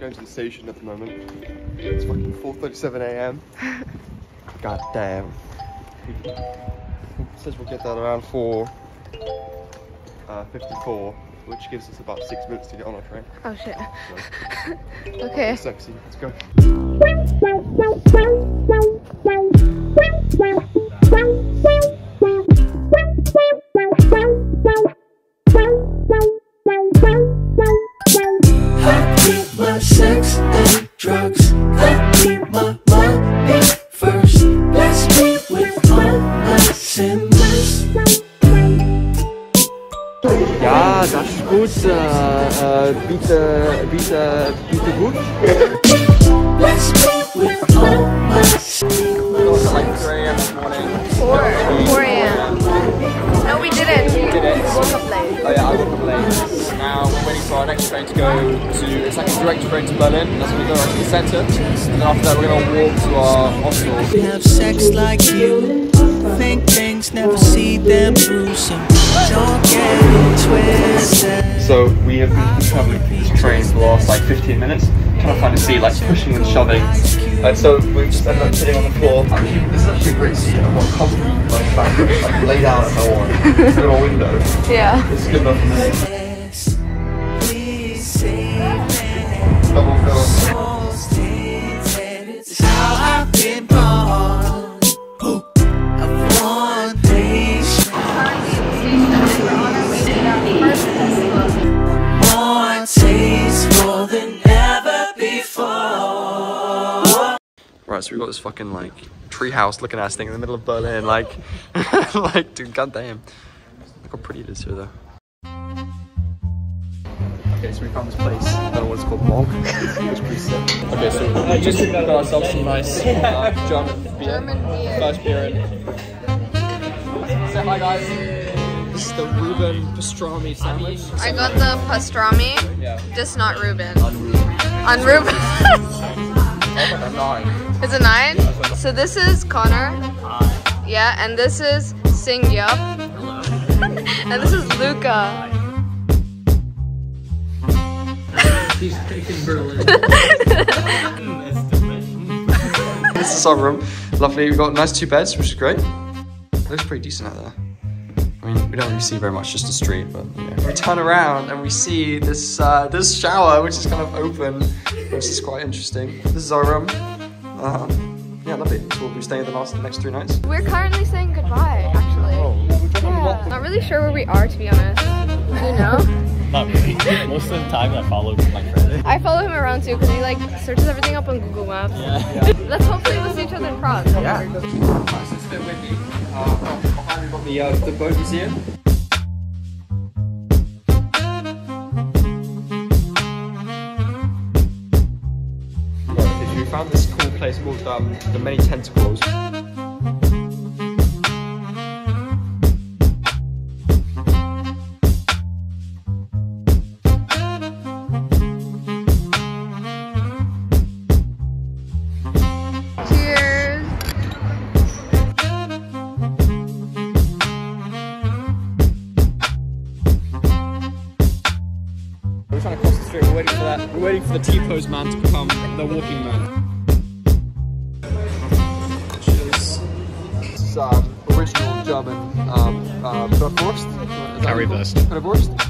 station at the moment. It's fucking 4.37 a.m. God damn. It says we'll get that around 4 uh, 54, which gives us about six minutes to get on our train. Oh shit. So, Okay. sexy. Let's go. Keep sex and drugs. I keep my money first. Bless me with all my sinners. Ja, das ist gut. Äh, äh, bitte, bitte, bitte gut. Bless me with all my sinners. like 3 a.m. this morning. 4, 4 a.m. No, we didn't. We didn't. woke up late. Oh yeah, I woke up late. Now we're for our next train to go to, it's like a direct train to Berlin. That's going to go right to the centre. And then after that we're going to walk to our hostel. Have sex like you. Think things, never see them through. So don't get it twisted. So we have been travelling this train for the last like 15 minutes, trying to find a seat, like pushing and shoving. And so we've just ended up sitting on the floor. Actually, this is actually a great seat. I've got comfy like back, like lay down if I want. There's a window. Yeah. It's good enough for me. Right, so we've got this fucking like treehouse looking ass thing in the middle of Berlin, like, like, dude, goddamn. Look how pretty it is here, though. Okay, so we found this place. I don't know what it's called, Monk. it's pretty sick. Okay, so we just got ourselves some nice uh, German beer. German beer. First beer in. Say hi, guys. This is the Reuben pastrami sandwich. I got the pastrami, Yeah. just not Reuben. On Reuben. A nine. It's a nine. So this is Connor. Yeah, and this is Sing Yup. and this is Luca. This is our room. Lovely. We've got nice two beds, which is great. looks pretty decent out there. I mean, we don't really see very much, just the street, but yeah. We turn around and we see this uh, this shower, which is kind of open, which is quite interesting. This is our room. Uh, yeah, lovely. So we'll be staying the last the next three nights. We're currently saying goodbye, actually. Yeah. Not really sure where we are, to be honest. You know? Not really. Most of the time I followed my friend. I follow him around too because he like searches everything up on Google Maps. Yeah. Let's hopefully we'll see each other in Prague. Yeah. It's a bit windy. Uh, behind we've got the, uh, the boat museum. We found this cool place called um, the Many Tentacles. For that. We're waiting for the T-pose man to become the walking man. Cheers. This is um, original German um, uh, Bratwurst. Is that what you? Currywurst. Currywurst. Cheers.